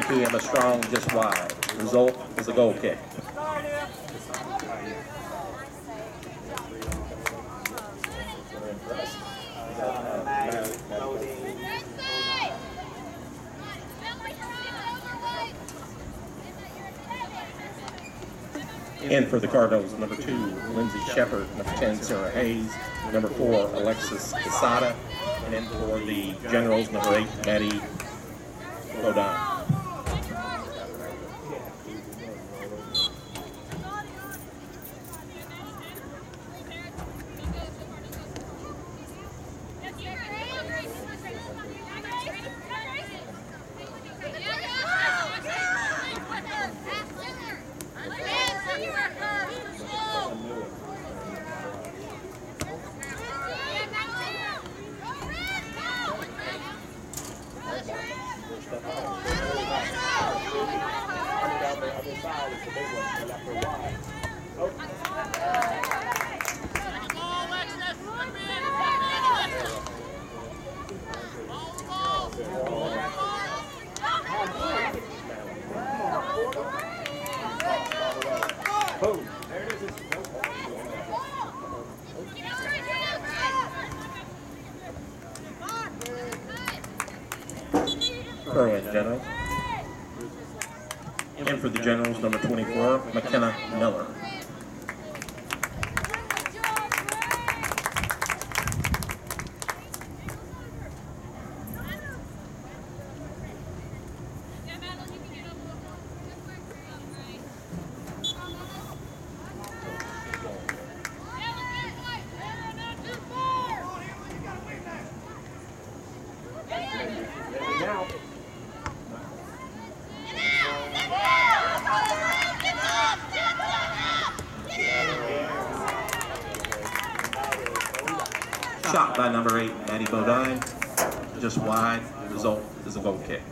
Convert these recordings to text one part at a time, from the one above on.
to Emma Strong just wide. Result is a goal kick. In for the Cardinals, number two, Lindsay Shepard. Number 10, Sarah Hayes. Number four, Alexis Casada. And in for the Generals, number eight, Maddie Bodine. Generals. In for the Generals, number 24, McKenna Miller. By number eight, Maddie Bodine. Just wide. Result is a goal kick.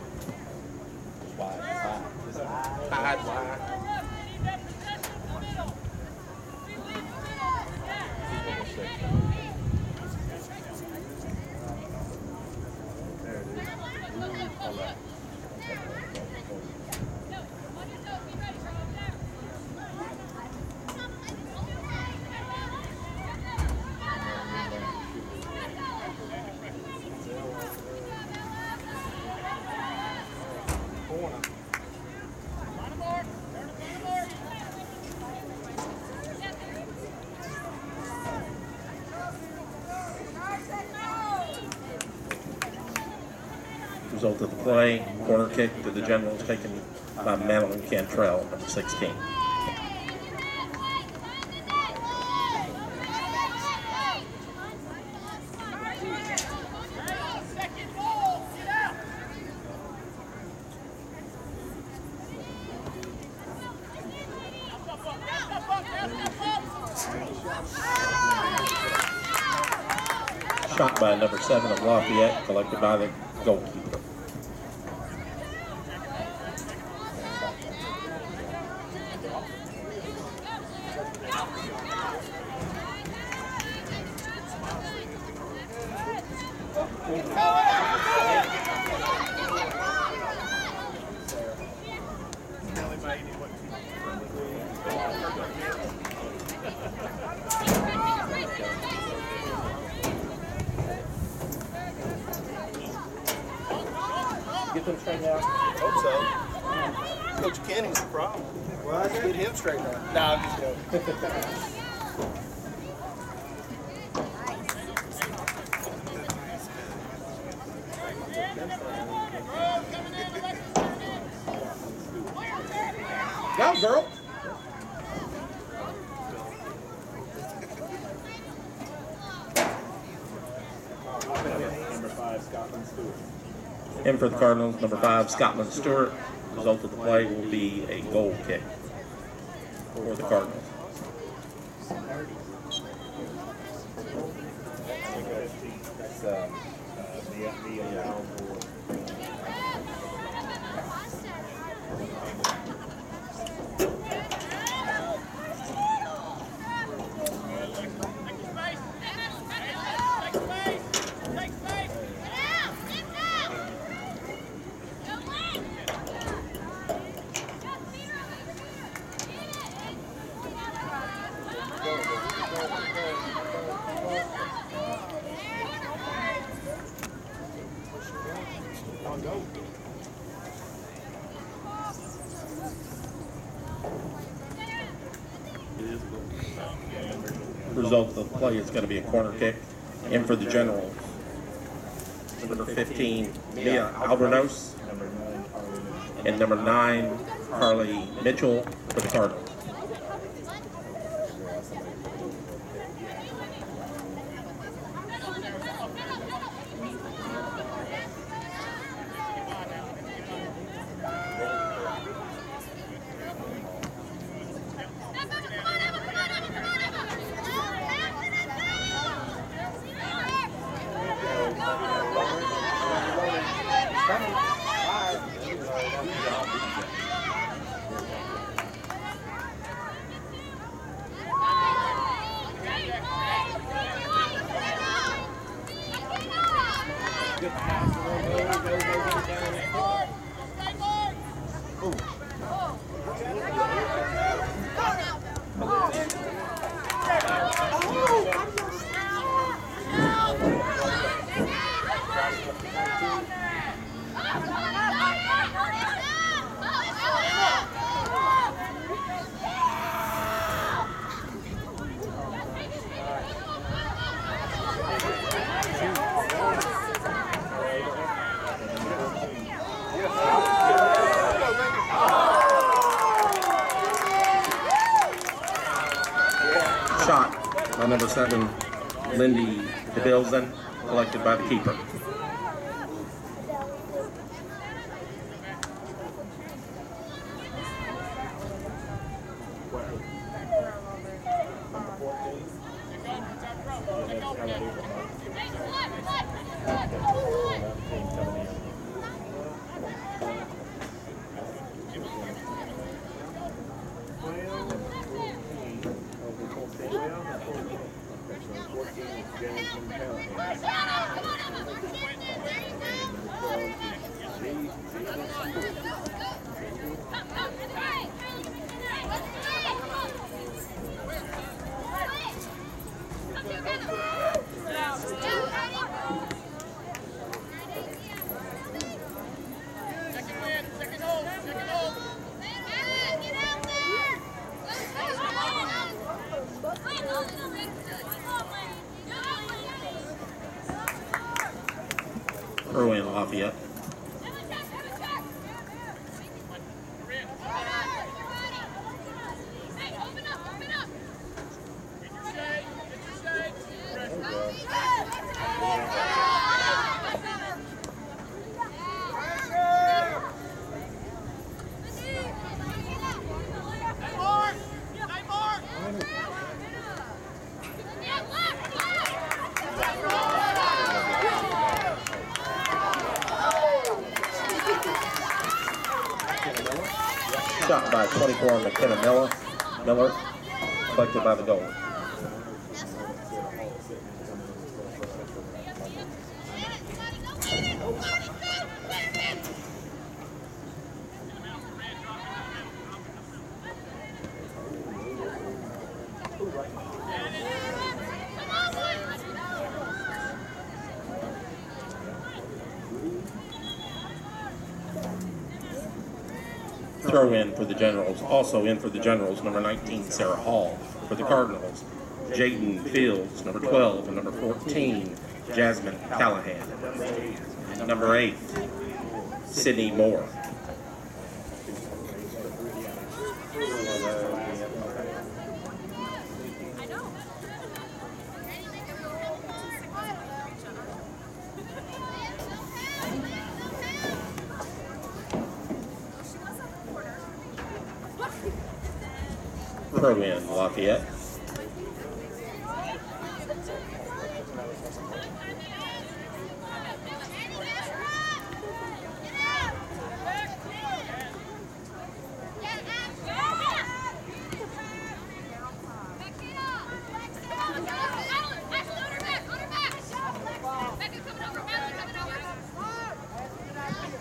Of the play, corner kick to the Generals taken by Madeline Cantrell, number 16. Shot by number seven of Lafayette, collected by the goalkeeper. Go, girl. Number five, Scotland Stewart. In for the Cardinals, number five, Scotland Stewart. Result of the play will be a goal kick for the Cardinals. That's, uh, the, the, uh, Result of the play is going to be a corner kick, and for the Generals, number 15, Mia Albernos, and number 9, Carly Mitchell for the Cardinals. Number 7, Lindy DeBilzen, collected by the keeper. Throw in Lafayette. Shot by 24 McKenna Miller. Miller, collected by the goal. Throw in for the Generals. Also in for the Generals, number 19, Sarah Hall. For the Cardinals, Jaden Fields, number 12, and number 14, Jasmine Callahan. Number 8, Sydney Moore. Throw in Lafayette.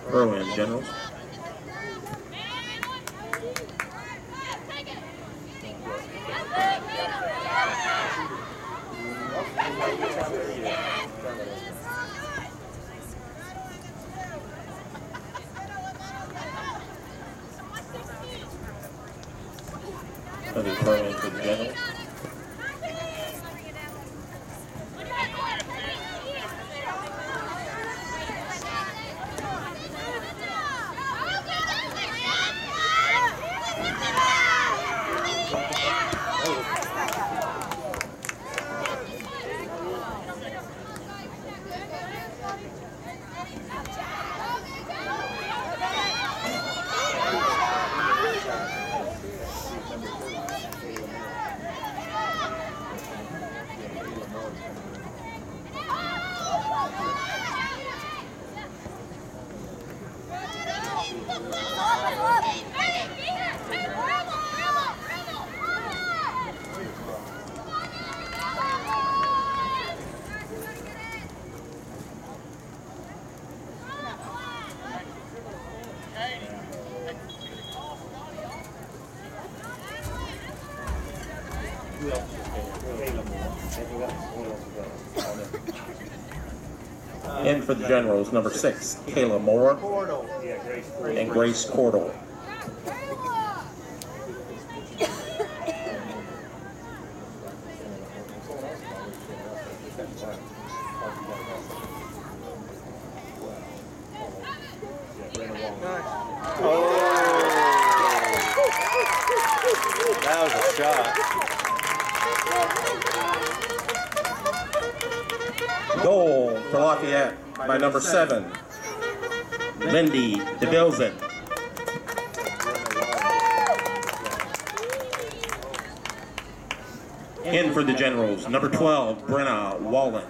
Throw in Generals. Another throw in for the Generals. Who else is there? Caleb Moore. And who else? Who else is there? On it. In for the Generals, number six, Kayla Moore Portal. Yeah, Grace. and Grace Cordell. That was a shot. Goal for Lafayette by number seven, Lindy DeBilzen. In for the Generals, number 12, Brenna Wallen.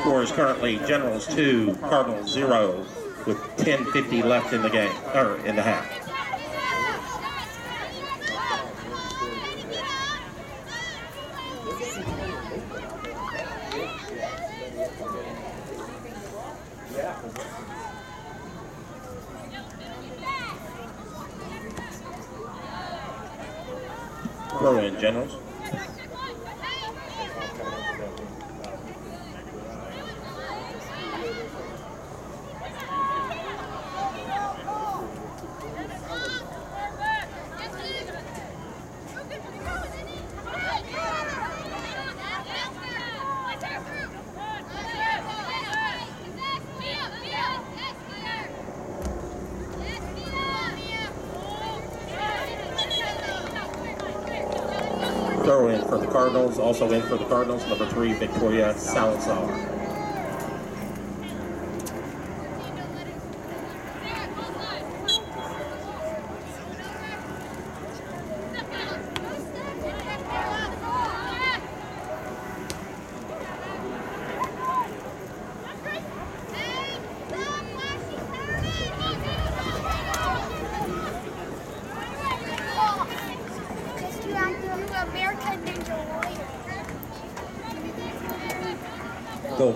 Score is currently Generals 2, Cardinals 0, with 10.50 left in the game, or in the half. Throw in, Generals. Throw in for the Cardinals, also in for the Cardinals, number three, Victoria Salazar.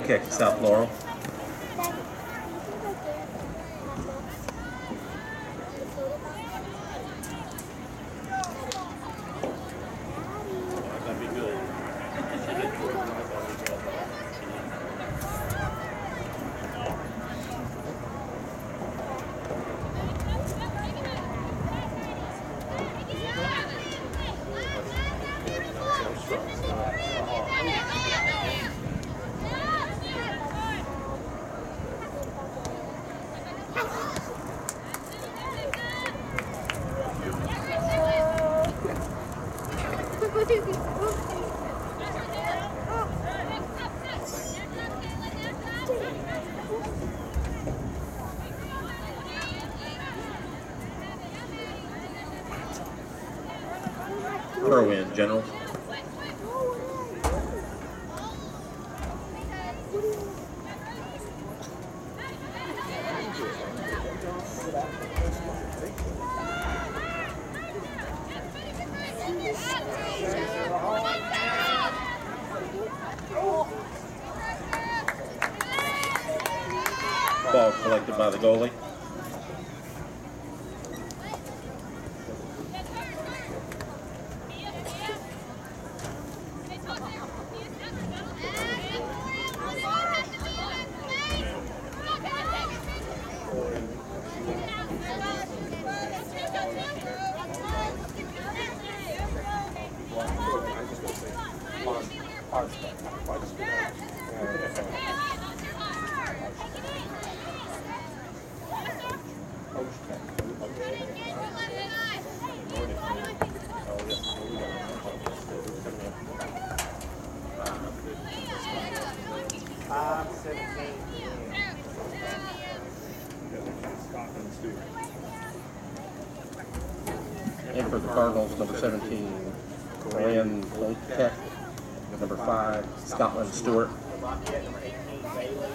Kick, South Laurel. Throw in, Generals. foul collected by the goalie. Thank. Number 17, Glenn Voltek. Number 5, Scotland Stewart. Lafayette, number eighteen, Bailey.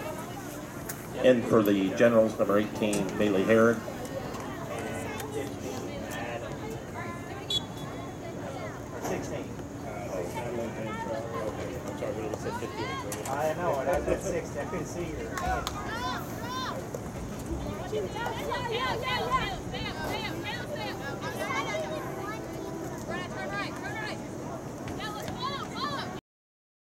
And for the Generals, number 18, Bailey Herod. And fifteen, sixteen. I'm sorry, said fifteen. I know, and I said sixteen, I couldn't see your